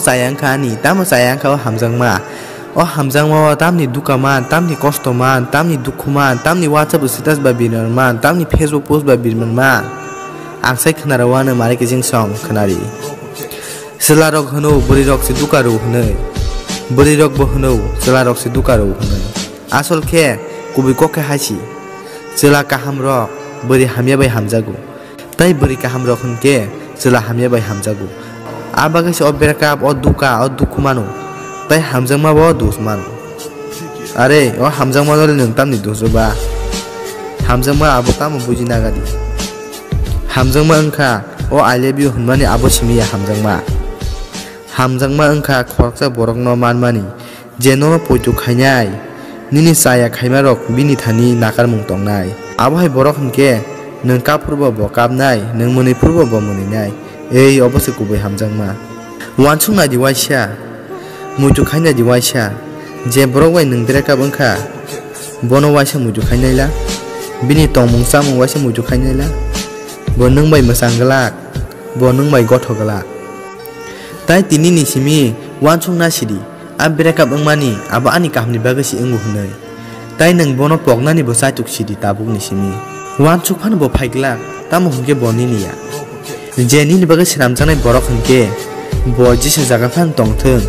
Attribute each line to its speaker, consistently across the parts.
Speaker 1: sayangkha ni tamo sayangkha o hamjangma o hamjangma o tamni dukaman tamni kostoman tamni dukhuman tamni whatsapp status ba birman tamni facebook post ba birman ma ang sai khnara wana mare ke jing song khnari sela rok hno buri rok si dukaru hnai buri rok bo hno sela rok si dukaru hnai asol khe kubi kokke haisi sela kaham rok buri hamya bai hamjago tai buri kaham rok hamya bai hamjago abaga se obberka o duka o dukhumano tai hamjangma bo dusman are o hamjangma dole nang tamni dusuba hamjangma abo tamo buji nagadi hamjangma angkha o i love you hunmani abo simiya hamjangma hamjangma angkha khorksa borokno manmani jeno poitu khainai nini saya khaima rok bini thani nakar mung tongnai abo hai borok hingke nang kapurbo bo kapnai nang muni purbo neng kapurba bo kap nai neng muni purba bo muni nai. Ei obose kubai hamzang ma wanchung na diwai sha mutu kanya diwai sha je bro wai neng dreka bangka bono wai sha mutu kanya la. Bini tong mung sa mung wai sha la. Bo neng bai masang galak bo neng bai goto galak tai tini ni simi wanchung na sidi Abira kap angmani aba ani kahmni bagasi angguh nai tai neng bono pokna ni bosai tuk sidi tabung ni simi ওয়ান চুফান বো ফাইগলা তাম হুমকে বনি নিয়া jenny নিবাগে সেরামজানাই বরক হুমকে বজিসে জাগাফান টংথং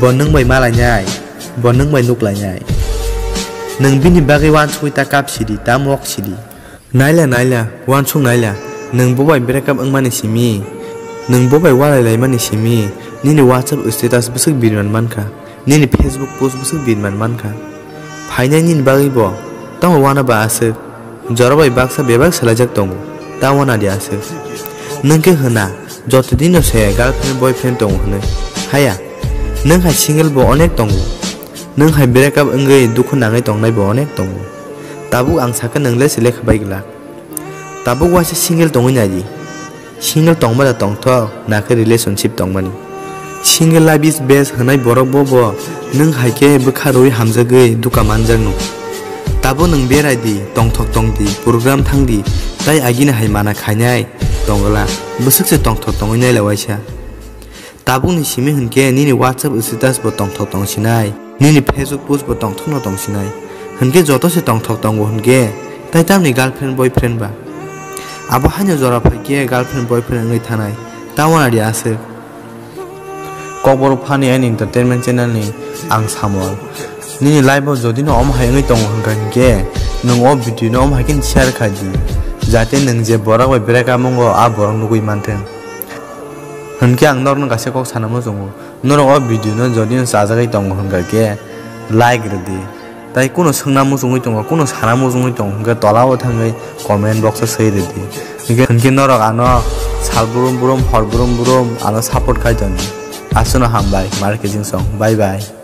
Speaker 1: বনং বাই মালাইনাই বনং বাই নুকলাইনাই নং বিনি বাগে ওয়ান চুইতা কাপ সিডি তাম ওক সিডি নাইলা নাইলা ওয়ান চুং নাইলা নং ববাই বেরাকাপ ওং মানে সিমি নং ববাই ওয়ালাইলাই মানে সিমি নিনি হোয়াটসঅ্যাপ স্ট্যাটাস বসুক বিরমান মানকা নিনি ফেসবুক পোস্ট বসুক বিরমান মানকা ফাইনাই নিন বাগে ব তাম ওয়ানা বা আসুক जर बेब सलैज् तावना दि नै हुँ जनस गल फ्रेन्ड बय फ्रेन्ड दोहु हा नगेल ब अनेक दो न ब्रेक अप अग दुःख नै दोल बो अनेक दो त आङ् सबै भाइला तब उहाँ सङ्गल दोहैन सिङ्गल त दौ निलनशीप दु सङ्गेला विज बे हु बाइके बखार हामजागै दुःख मन tabo nung bera di tong tok tong di program tang di tai agina hai mana kanyai tongla busuk se tong tok tong nai lawaisa tabung ni simi hun ke ni ni whatsapp usi das bo tong tok tong sinai ni ni facebook post bo tong thok no tong sinai hun ke joto se tong tok tong hun ke tai tam ni girlfriend boyfriend ba abo hanyo jora phai ke girlfriend boyfriend ngai tanai tawana di ase কবর funny N entertainment channel নি আং সামল নি live যদি অম হাই দ নো ভিডিও অম হাইকিন শেয়ার খাদি যাতে নে বরং বাই বেড়া মঙ্গ আ বরং নুগুই মানথেন হনকে আং নর গাছে কক সানাম জঙ্গ নর অ ভিডিও যদি চাজাগাই দে লাইক রেডি তাই কোনো সঙ্গনামো জঙ্গি দো কোনো সানামো জঙ্গি দো হে তলাও থাকে কমেন্ট বক্স সই রেডি হনকে নর আন সাল বুরম বুরম হর বুরম বুরম আন সাপোর্ট খাই দিন আসুন হাম বাই মার্কেটিং সং বাই বাই